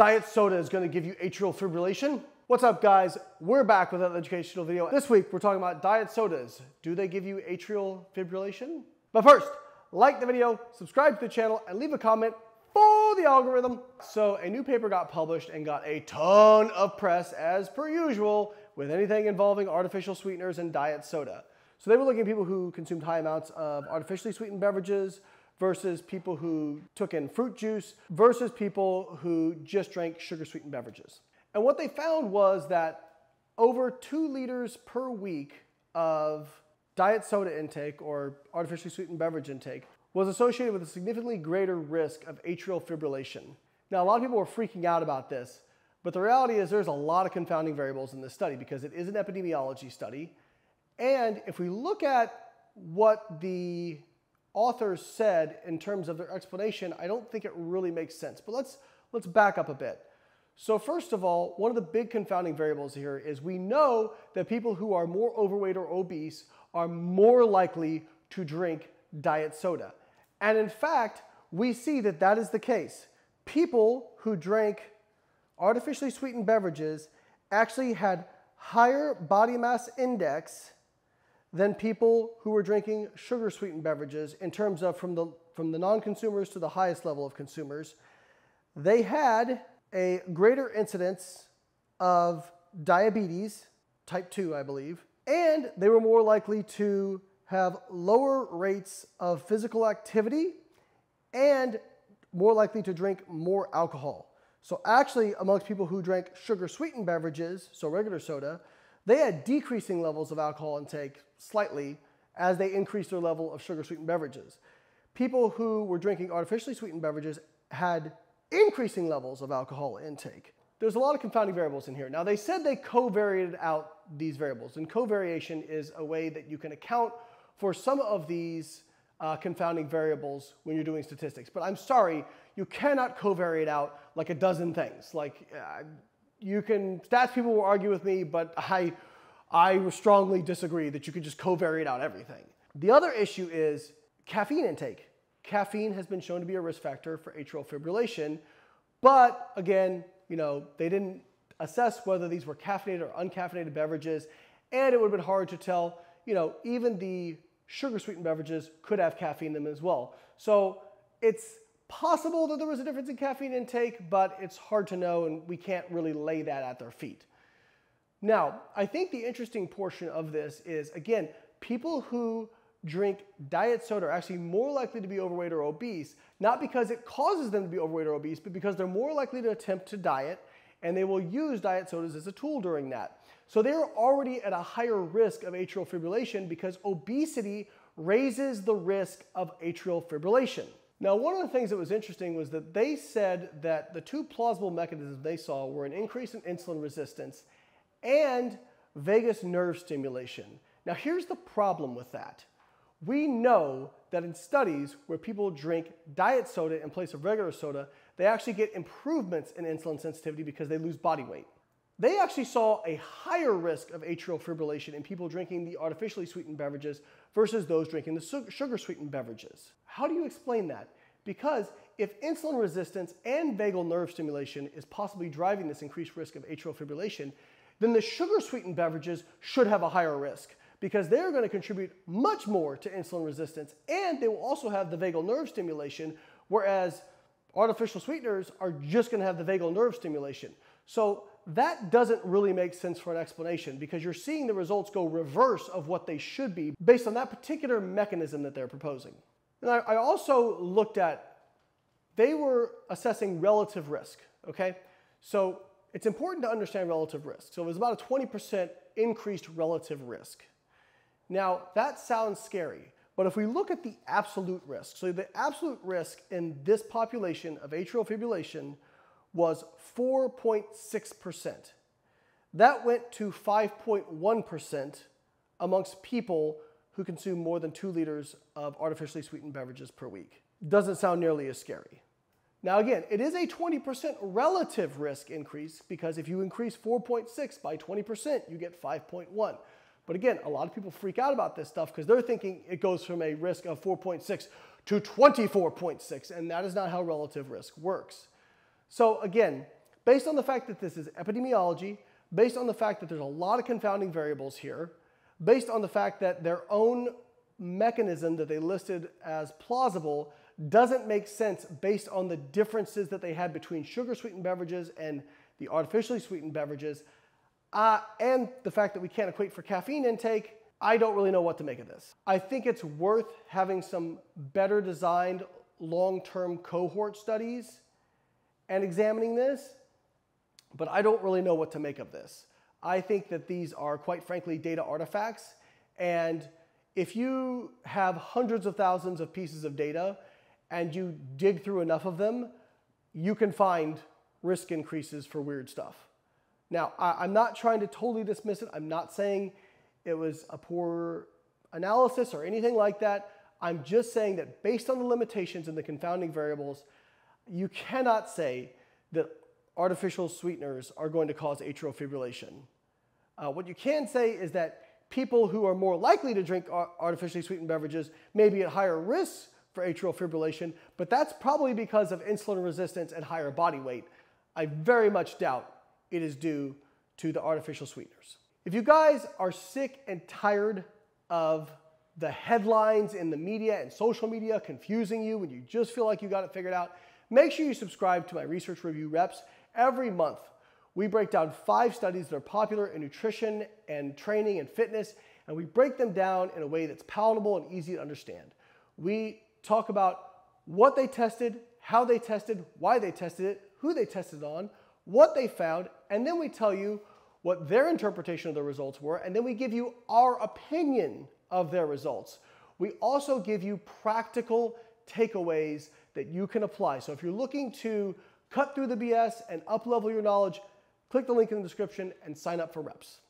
diet soda is going to give you atrial fibrillation. What's up guys? We're back with another educational video. This week we're talking about diet sodas. Do they give you atrial fibrillation? But first, like the video, subscribe to the channel, and leave a comment for the algorithm. So a new paper got published and got a ton of press as per usual with anything involving artificial sweeteners and diet soda. So they were looking at people who consumed high amounts of artificially sweetened beverages versus people who took in fruit juice versus people who just drank sugar sweetened beverages. And what they found was that over two liters per week of diet soda intake or artificially sweetened beverage intake was associated with a significantly greater risk of atrial fibrillation. Now, a lot of people were freaking out about this, but the reality is there's a lot of confounding variables in this study because it is an epidemiology study. And if we look at what the authors said in terms of their explanation, I don't think it really makes sense. But let's, let's back up a bit. So first of all, one of the big confounding variables here is we know that people who are more overweight or obese are more likely to drink diet soda. And in fact, we see that that is the case. People who drank artificially sweetened beverages actually had higher body mass index than people who were drinking sugar sweetened beverages in terms of from the, from the non-consumers to the highest level of consumers. They had a greater incidence of diabetes, type 2, I believe, and they were more likely to have lower rates of physical activity and more likely to drink more alcohol. So actually, amongst people who drank sugar sweetened beverages, so regular soda, they had decreasing levels of alcohol intake slightly as they increased their level of sugar sweetened beverages. People who were drinking artificially sweetened beverages had increasing levels of alcohol intake. There's a lot of confounding variables in here. Now, they said they covariated out these variables, and covariation is a way that you can account for some of these uh, confounding variables when you're doing statistics. But I'm sorry, you cannot covariate out like a dozen things. Like, uh, you can, stats people will argue with me, but I, I strongly disagree that you can just covariate out everything. The other issue is caffeine intake. Caffeine has been shown to be a risk factor for atrial fibrillation, but again, you know, they didn't assess whether these were caffeinated or uncaffeinated beverages, and it would have been hard to tell, you know, even the sugar sweetened beverages could have caffeine in them as well. So it's possible that there was a difference in caffeine intake, but it's hard to know and we can't really lay that at their feet. Now, I think the interesting portion of this is, again, people who drink diet soda are actually more likely to be overweight or obese, not because it causes them to be overweight or obese, but because they're more likely to attempt to diet and they will use diet sodas as a tool during that. So they're already at a higher risk of atrial fibrillation because obesity raises the risk of atrial fibrillation. Now, one of the things that was interesting was that they said that the two plausible mechanisms they saw were an increase in insulin resistance and vagus nerve stimulation. Now, here's the problem with that. We know that in studies where people drink diet soda in place of regular soda, they actually get improvements in insulin sensitivity because they lose body weight. They actually saw a higher risk of atrial fibrillation in people drinking the artificially sweetened beverages versus those drinking the sugar sweetened beverages. How do you explain that? Because if insulin resistance and vagal nerve stimulation is possibly driving this increased risk of atrial fibrillation, then the sugar sweetened beverages should have a higher risk because they're going to contribute much more to insulin resistance and they will also have the vagal nerve stimulation, whereas artificial sweeteners are just going to have the vagal nerve stimulation. So that doesn't really make sense for an explanation because you're seeing the results go reverse of what they should be based on that particular mechanism that they're proposing. And I, also looked at, they were assessing relative risk, okay? So it's important to understand relative risk. So it was about a 20% increased relative risk. Now, that sounds scary, but if we look at the absolute risk, so the absolute risk in this population of atrial fibrillation was 4.6%. That went to 5.1% amongst people who consume more than two liters of artificially sweetened beverages per week. Doesn't sound nearly as scary. Now again, it is a 20% relative risk increase because if you increase 4.6 by 20%, you get 5.1. But again, a lot of people freak out about this stuff because they're thinking it goes from a risk of 4.6 to 24.6, and that is not how relative risk works. So again, based on the fact that this is epidemiology, based on the fact that there's a lot of confounding variables here, based on the fact that their own mechanism that they listed as plausible doesn't make sense based on the differences that they had between sugar sweetened beverages and the artificially sweetened beverages, uh, and the fact that we can't equate for caffeine intake, I don't really know what to make of this. I think it's worth having some better designed long-term cohort studies and examining this, but I don't really know what to make of this. I think that these are quite frankly data artifacts and if you have hundreds of thousands of pieces of data and you dig through enough of them, you can find risk increases for weird stuff. Now, I, am not trying to totally dismiss it. I'm not saying it was a poor analysis or anything like that. I'm just saying that based on the limitations and the confounding variables, you cannot say that artificial sweeteners are going to cause atrial fibrillation. Uh, what you can say is that people who are more likely to drink artificially sweetened beverages may be at higher risk for atrial fibrillation, but that's probably because of insulin resistance and higher body weight. I very much doubt it is due to the artificial sweeteners. If you guys are sick and tired of the headlines in the media and social media confusing you when you just feel like you got it figured out, make sure you subscribe to my research review reps every month. We break down five studies that are popular in nutrition and training and fitness, and we break them down in a way that's palatable and easy to understand. We talk about what they tested, how they tested, why they tested it, who they tested on, what they found, and then we tell you what their interpretation of the results were, and then we give you our opinion of their results. We also give you practical takeaways that you can apply. So if you're looking to cut through the BS and uplevel your knowledge, click the link in the description and sign up for reps.